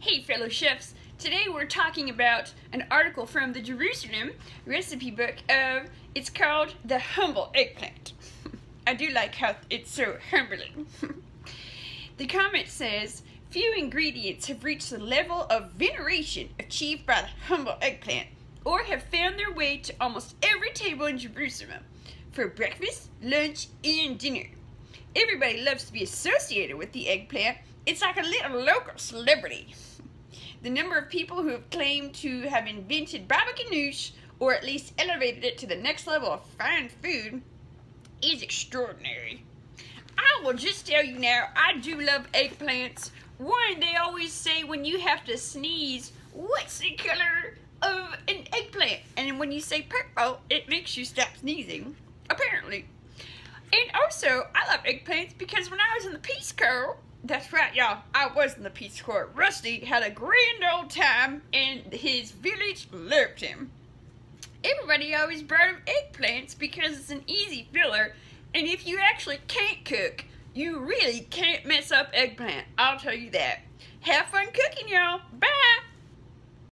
Hey fellow chefs, today we're talking about an article from the Jerusalem recipe book of, it's called The Humble Eggplant. I do like how it's so humbling. the comment says, few ingredients have reached the level of veneration achieved by the humble eggplant or have found their way to almost every table in Jerusalem for breakfast, lunch, and dinner. Everybody loves to be associated with the eggplant. It's like a little local celebrity. The number of people who have claimed to have invented ganoush or at least elevated it to the next level of fine food is extraordinary. I will just tell you now, I do love eggplants. One, they always say when you have to sneeze, what's the color of an eggplant? And when you say purple, it makes you stop sneezing, apparently. Also, I love eggplants because when I was in the Peace Corps, that's right, y'all, I was in the Peace Corps. Rusty had a grand old time, and his village loved him. Everybody always brought him eggplants because it's an easy filler, and if you actually can't cook, you really can't mess up eggplant. I'll tell you that. Have fun cooking, y'all. Bye!